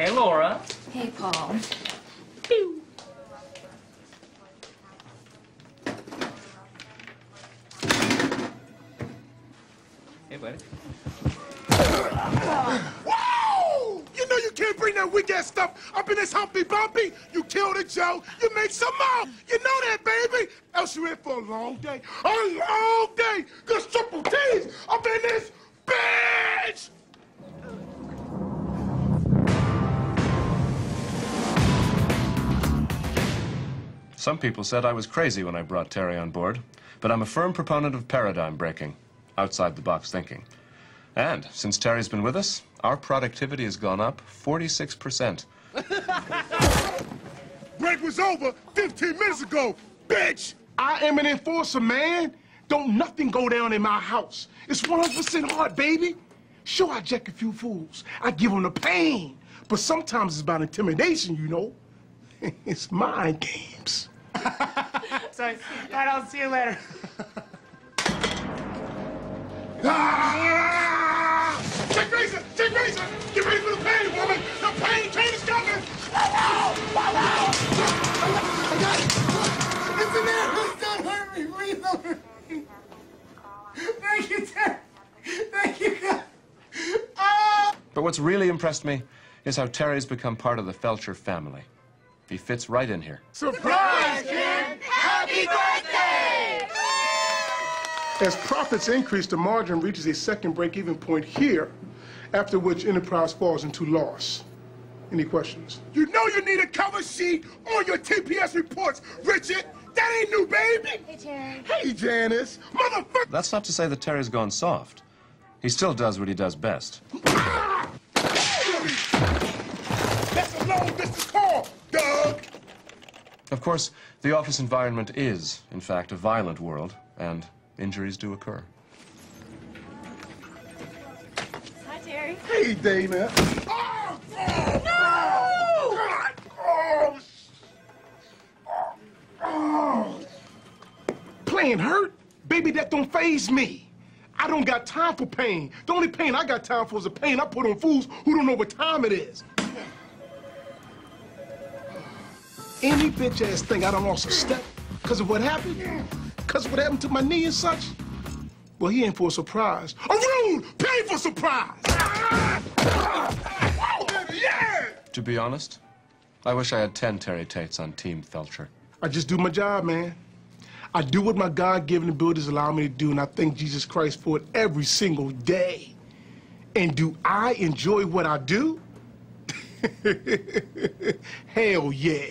Hey, Laura. Hey, Paul. Hey, buddy. Whoa! You know you can't bring that weak ass stuff up in this humpy bumpy. You killed a Joe. You make some more. You know that, baby. Else you in for a long day. A long day. Cause triple T's up in this Some people said I was crazy when I brought Terry on board, but I'm a firm proponent of paradigm breaking, outside the box thinking. And since Terry's been with us, our productivity has gone up 46%. Break was over 15 minutes ago, bitch. I am an enforcer, man. Don't nothing go down in my house. It's 100% hard, baby. Sure, I jack a few fools. I give them the pain. But sometimes it's about intimidation, you know. it's mind games. So, all right, I'll see you later. Ah! Check razor! Check razor! Get ready for the pain, woman! The pain train is coming! Hello! Hello! I got it! It's in there. Please don't hurt me. Please don't hurt me. Thank you, Ted. Thank you, God. Ah! But what's really impressed me is how Terry's become part of the Felcher family. He fits right in here. Surprise, kid! Happy birthday! As profits increase, the margin reaches a second break-even point here, after which enterprise falls into loss. Any questions? You know you need a cover sheet on your TPS reports, Richard. That ain't new, baby. Hey, Terry. Hey, Janice. Motherfucker. That's not to say that Terry's gone soft. He still does what he does best. Ah! That's a long distance call, Doug. Of course, the office environment is, in fact, a violent world, and injuries do occur. Hi, Terry. Hey, Dana. Oh, oh, no! God. Oh, oh, oh. Playing hurt? Baby, that don't faze me. I don't got time for pain. The only pain I got time for is the pain I put on fools who don't know what time it is. Any bitch ass thing I don't lost a step because of what happened, because of what happened to my knee and such. Well, he ain't for a surprise. A rude, painful surprise. Yeah! To be honest, I wish I had 10 Terry Tates on Team Felcher. I just do my job, man. I do what my God-given abilities allow me to do, and I thank Jesus Christ for it every single day. And do I enjoy what I do? Hell yeah.